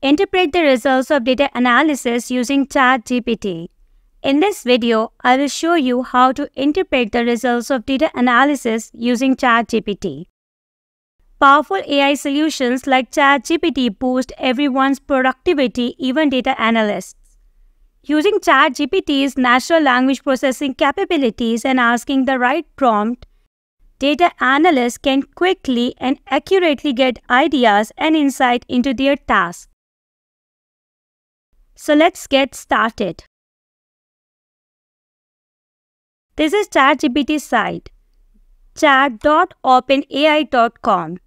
Interpret the results of data analysis using ChatGPT. In this video, I will show you how to interpret the results of data analysis using ChatGPT. Powerful AI solutions like ChatGPT boost everyone's productivity, even data analysts. Using ChatGPT's natural language processing capabilities and asking the right prompt, data analysts can quickly and accurately get ideas and insight into their task. So let's get started. This is ChatGPT site chat.openai.com.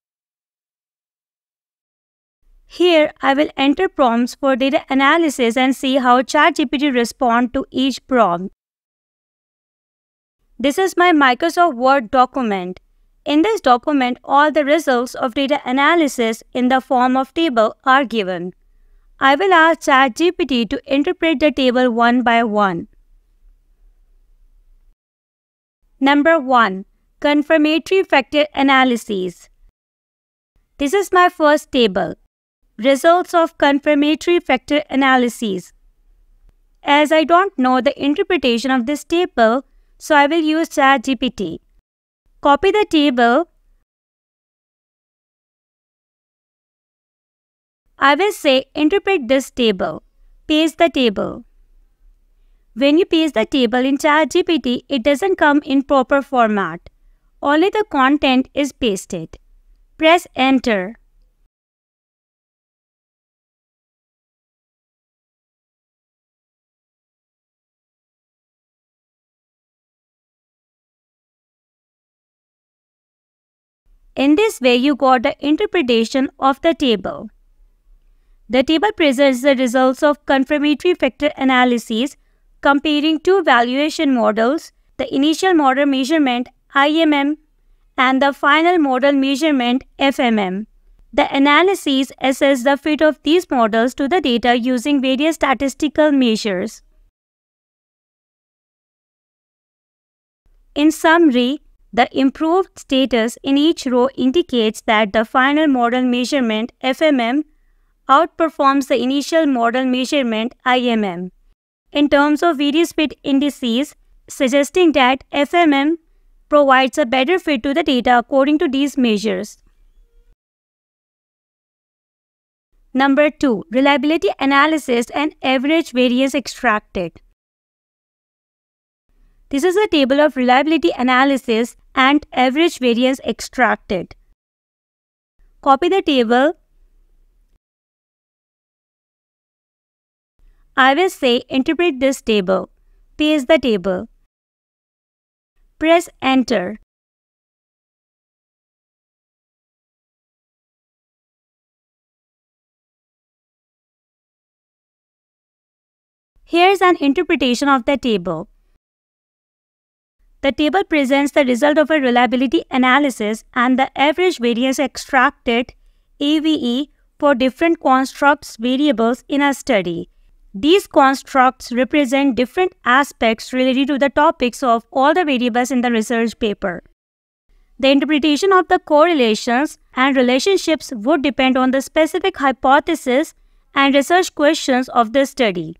Here, I will enter prompts for data analysis and see how ChatGPT responds to each prompt. This is my Microsoft Word document. In this document, all the results of data analysis in the form of table are given. I will ask ChatGPT to interpret the table one by one. Number 1. Confirmatory Factor Analyses This is my first table. Results of confirmatory factor analyses. As I don't know the interpretation of this table, so I will use ChatGPT. Copy the table. I will say interpret this table. Paste the table. When you paste the table in ChatGPT, it doesn't come in proper format. Only the content is pasted. Press enter. In this way, you got the interpretation of the table. The table presents the results of confirmatory factor analyses comparing two valuation models, the initial model measurement IMM and the final model measurement FMM. The analyses assess the fit of these models to the data using various statistical measures. In summary, the improved status in each row indicates that the final model measurement FMM outperforms the initial model measurement IMM in terms of various fit indices, suggesting that FMM provides a better fit to the data according to these measures. Number 2. Reliability analysis and average variance extracted. This is a table of reliability analysis and average variance extracted. Copy the table. I will say interpret this table. Paste the table. Press enter. Here's an interpretation of the table. The table presents the result of a reliability analysis and the average variance extracted AVE for different constructs variables in a study. These constructs represent different aspects related to the topics of all the variables in the research paper. The interpretation of the correlations and relationships would depend on the specific hypothesis and research questions of the study.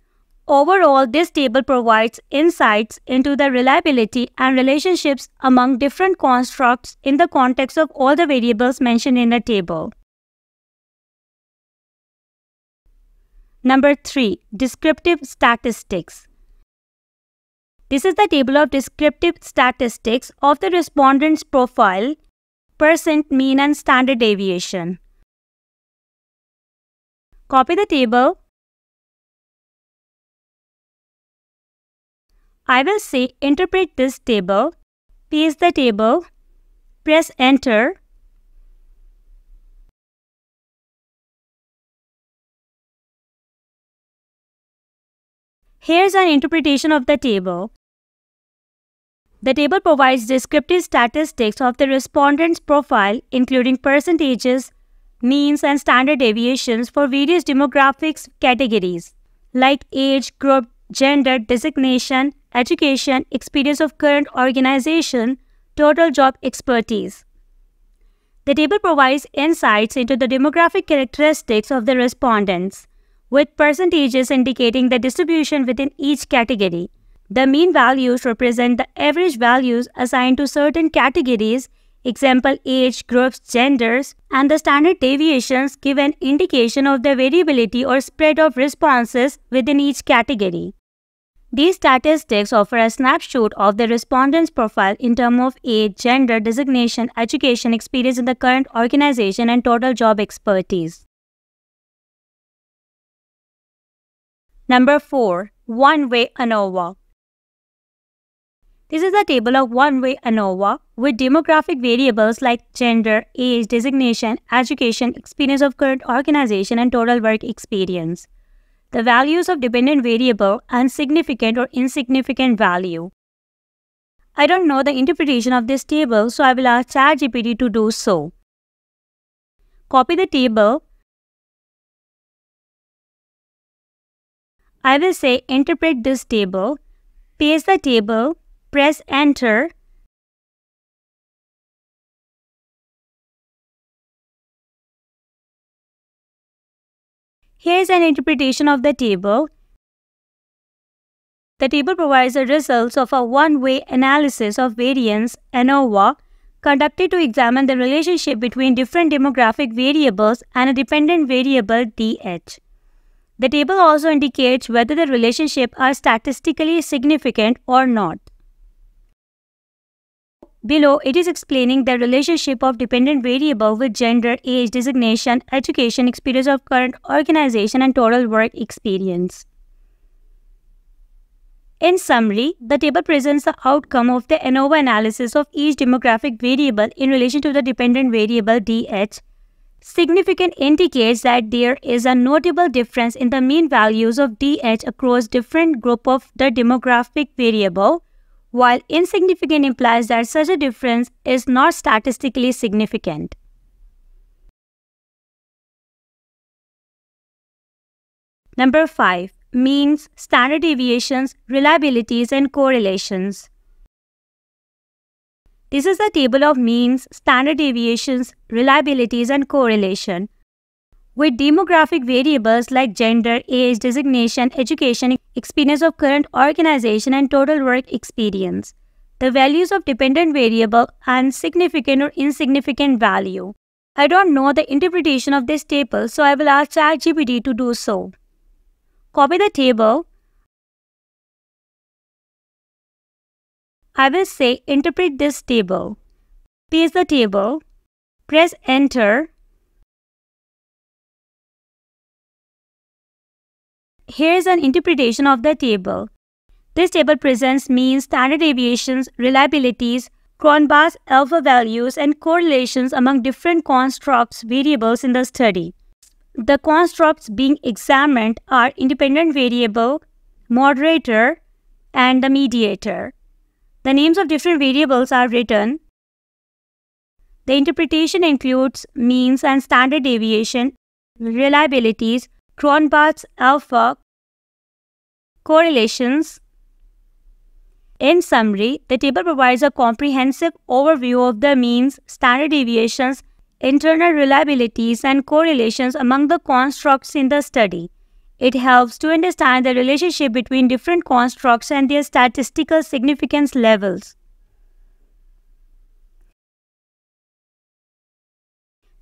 Overall, this table provides insights into the reliability and relationships among different constructs in the context of all the variables mentioned in the table. Number 3. Descriptive Statistics This is the table of descriptive statistics of the respondent's profile, percent mean and standard deviation. Copy the table I will say interpret this table, paste the table, press enter. Here's an interpretation of the table. The table provides descriptive statistics of the respondent's profile, including percentages, means, and standard deviations for various demographics categories like age, group, gender, designation, education, experience of current organization, total job expertise. The table provides insights into the demographic characteristics of the respondents, with percentages indicating the distribution within each category. The mean values represent the average values assigned to certain categories, example age, groups, genders, and the standard deviations give an indication of the variability or spread of responses within each category. These statistics offer a snapshot of the respondent's profile in terms of age, gender, designation, education, experience in the current organization, and total job expertise. Number 4. One-way ANOVA This is a table of one-way ANOVA with demographic variables like gender, age, designation, education, experience of current organization, and total work experience the values of dependent variable and significant or insignificant value. I don't know the interpretation of this table, so I will ask ChatGPT to do so. Copy the table. I will say interpret this table, paste the table, press enter, Here's an interpretation of the table. The table provides the results of a one-way analysis of variance ANOVA conducted to examine the relationship between different demographic variables and a dependent variable DH. The table also indicates whether the relationships are statistically significant or not. Below, it is explaining the relationship of dependent variable with gender, age, designation, education, experience of current organization, and total work experience. In summary, the table presents the outcome of the ANOVA analysis of each demographic variable in relation to the dependent variable DH. Significant indicates that there is a notable difference in the mean values of DH across different group of the demographic variable while insignificant implies that such a difference is not statistically significant. Number 5. Means, standard deviations, reliabilities and correlations. This is a table of means, standard deviations, reliabilities and correlation with demographic variables like gender, age, designation, education, experience of current organization, and total work experience. The values of dependent variable and significant or insignificant value. I don't know the interpretation of this table, so I will ask ChatGPT to do so. Copy the table. I will say interpret this table. Paste the table. Press enter Here is an interpretation of the table. This table presents mean, standard deviations, reliabilities, Cronbach's alpha values, and correlations among different constructs variables in the study. The constructs being examined are independent variable, moderator, and the mediator. The names of different variables are written. The interpretation includes means and standard deviation, reliabilities, Cronbach's alpha correlations. In summary, the table provides a comprehensive overview of the means, standard deviations, internal reliabilities, and correlations among the constructs in the study. It helps to understand the relationship between different constructs and their statistical significance levels.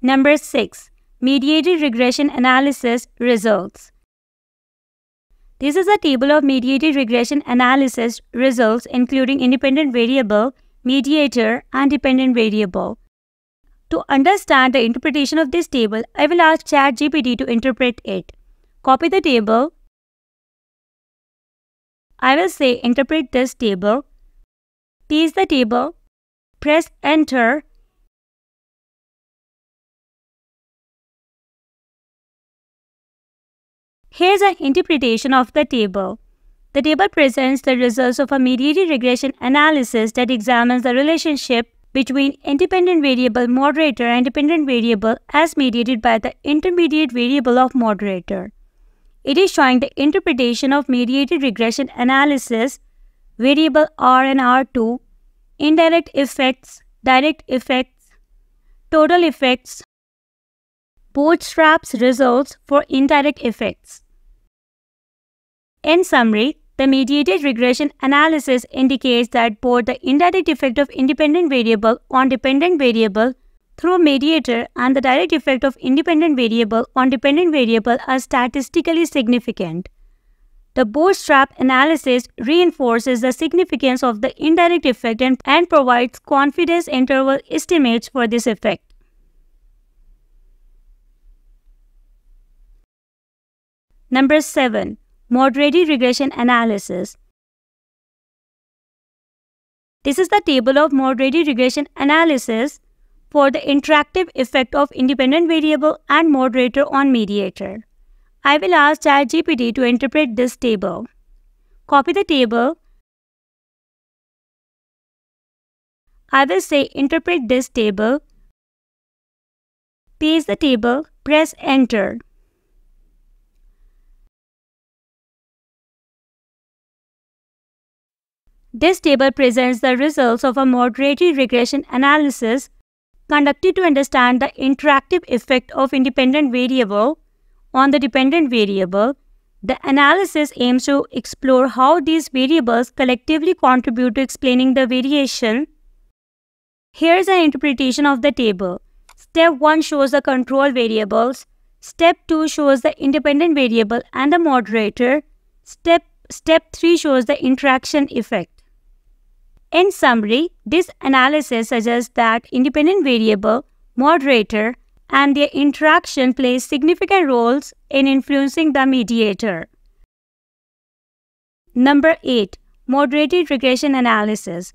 Number 6 mediated regression analysis results. This is a table of mediated regression analysis results including independent variable, mediator, and dependent variable. To understand the interpretation of this table, I will ask ChatGPT to interpret it. Copy the table. I will say interpret this table. Paste the table. Press enter Here's an interpretation of the table. The table presents the results of a mediated regression analysis that examines the relationship between independent variable moderator and dependent variable as mediated by the intermediate variable of moderator. It is showing the interpretation of mediated regression analysis, variable R and R2, indirect effects, direct effects, total effects, bootstraps results for indirect effects. In summary, the mediated regression analysis indicates that both the indirect effect of independent variable on dependent variable through a mediator and the direct effect of independent variable on dependent variable are statistically significant. The bootstrap analysis reinforces the significance of the indirect effect and, and provides confidence interval estimates for this effect. Number 7. Moderated regression analysis. This is the table of moderated regression analysis for the interactive effect of independent variable and moderator on mediator. I will ask ChatGPT to interpret this table. Copy the table. I will say interpret this table. Paste the table, press enter. This table presents the results of a moderated regression analysis conducted to understand the interactive effect of independent variable on the dependent variable. The analysis aims to explore how these variables collectively contribute to explaining the variation. Here's an interpretation of the table. Step 1 shows the control variables. Step 2 shows the independent variable and the moderator. Step, step 3 shows the interaction effect. In summary, this analysis suggests that independent variable, moderator, and their interaction play significant roles in influencing the mediator. Number 8. Moderated regression analysis.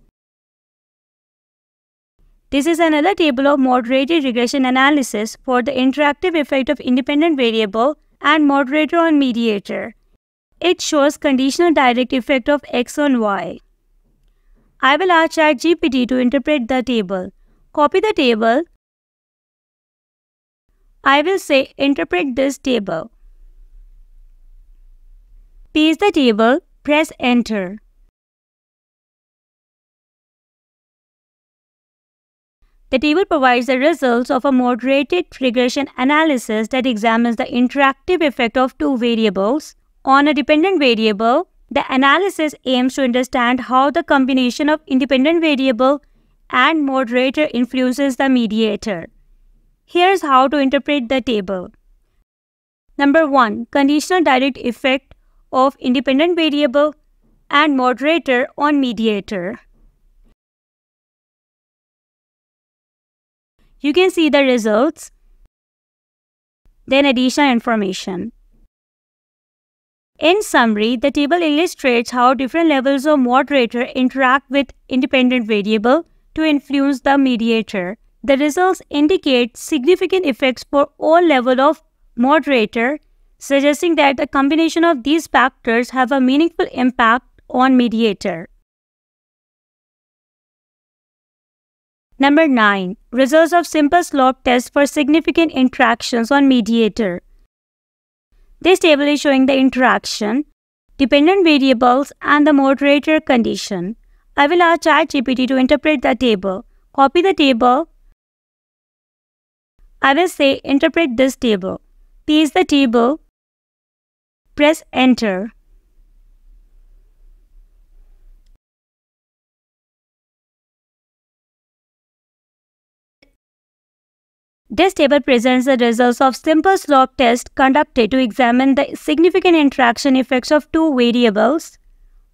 This is another table of moderated regression analysis for the interactive effect of independent variable and moderator on mediator. It shows conditional direct effect of x on y. I will ask ChatGPT to interpret the table. Copy the table. I will say interpret this table. Paste the table, press enter. The table provides the results of a moderated regression analysis that examines the interactive effect of two variables on a dependent variable the analysis aims to understand how the combination of independent variable and moderator influences the mediator. Here's how to interpret the table. Number 1. Conditional direct effect of independent variable and moderator on mediator. You can see the results, then additional information. In summary, the table illustrates how different levels of moderator interact with independent variable to influence the mediator. The results indicate significant effects for all level of moderator, suggesting that the combination of these factors have a meaningful impact on mediator. Number 9. Results of simple slope test for significant interactions on mediator. This table is showing the interaction, dependent variables and the moderator condition. I will ask ChatGPT to interpret the table. Copy the table. I will say interpret this table. Paste the table. Press enter. This table presents the results of simple slope test conducted to examine the significant interaction effects of two variables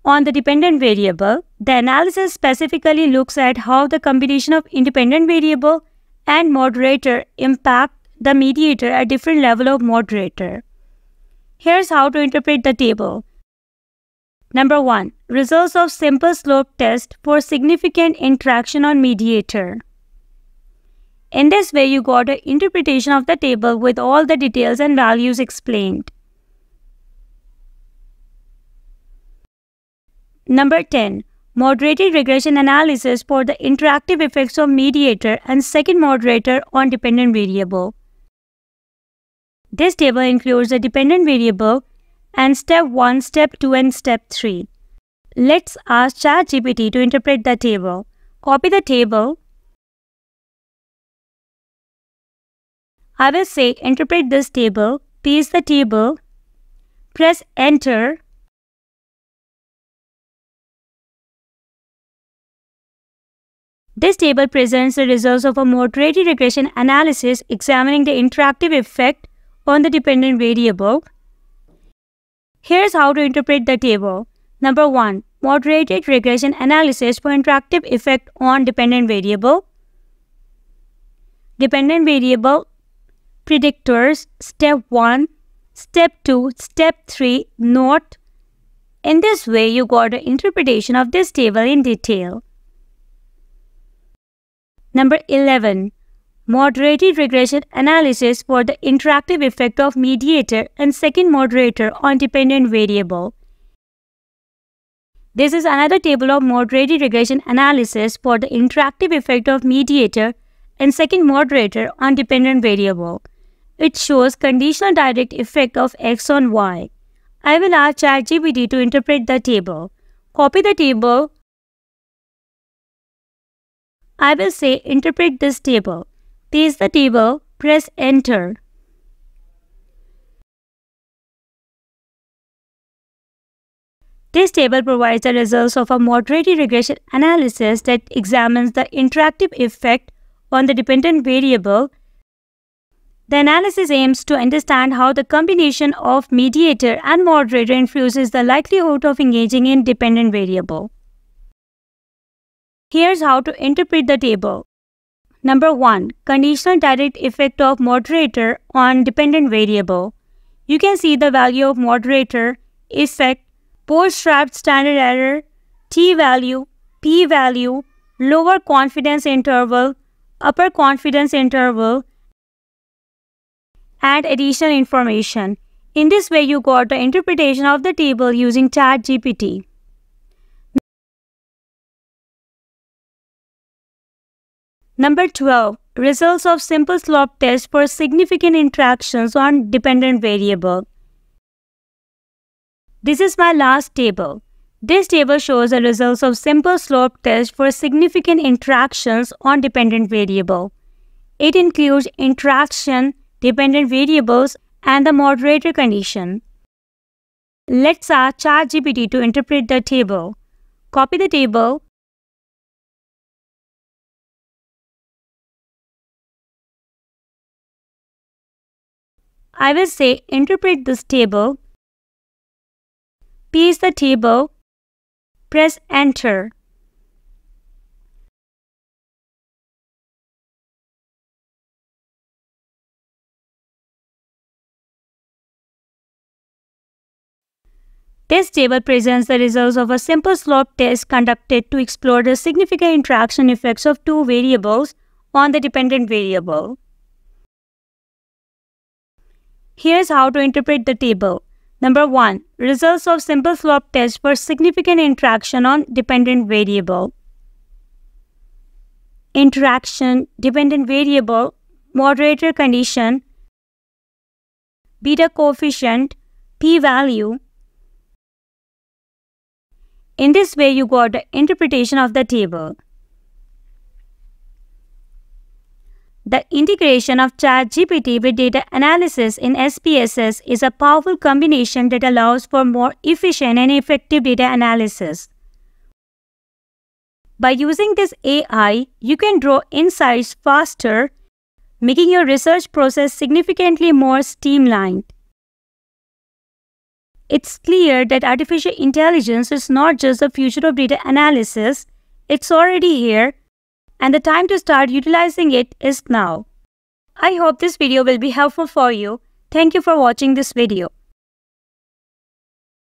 on the dependent variable. The analysis specifically looks at how the combination of independent variable and moderator impact the mediator at different level of moderator. Here's how to interpret the table. Number 1. Results of simple slope test for significant interaction on mediator. In this way, you got an interpretation of the table with all the details and values explained. Number 10. Moderated regression analysis for the interactive effects of mediator and second moderator on dependent variable. This table includes the dependent variable and step 1, step 2 and step 3. Let's ask ChatGPT to interpret the table. Copy the table I will say interpret this table, paste the table, press enter. This table presents the results of a moderated regression analysis examining the interactive effect on the dependent variable. Here's how to interpret the table. Number 1. Moderated regression analysis for interactive effect on dependent variable. Dependent variable predictors step 1, step 2, step 3 note. In this way, you got an interpretation of this table in detail. Number 11. Moderated regression analysis for the interactive effect of mediator and second moderator on dependent variable. This is another table of moderated regression analysis for the interactive effect of mediator and second moderator on dependent variable. It shows conditional direct effect of x on y. I will ask ChatGPT to interpret the table. Copy the table. I will say interpret this table. Paste the table, press enter. This table provides the results of a moderated regression analysis that examines the interactive effect on the dependent variable the analysis aims to understand how the combination of mediator and moderator influences the likelihood of engaging in dependent variable. Here's how to interpret the table. Number 1. Conditional direct effect of moderator on dependent variable. You can see the value of moderator, effect, bootstrapped standard error, t-value, p-value, lower confidence interval, upper confidence interval, add additional information. In this way, you got the interpretation of the table using ChatGPT. Number 12. Results of simple slope test for significant interactions on dependent variable. This is my last table. This table shows the results of simple slope test for significant interactions on dependent variable. It includes interaction dependent variables, and the moderator condition. Let's ask ChatGPT to interpret the table. Copy the table. I will say interpret this table. Paste the table. Press enter. This table presents the results of a simple slope test conducted to explore the significant interaction effects of two variables on the dependent variable. Here's how to interpret the table. Number 1. Results of simple slope test for significant interaction on dependent variable. Interaction, dependent variable, moderator condition, beta coefficient, p-value, in this way, you got the interpretation of the table. The integration of ChatGPT with data analysis in SPSS is a powerful combination that allows for more efficient and effective data analysis. By using this AI, you can draw insights faster, making your research process significantly more streamlined. It's clear that artificial intelligence is not just the future of data analysis, it's already here, and the time to start utilizing it is now. I hope this video will be helpful for you. Thank you for watching this video.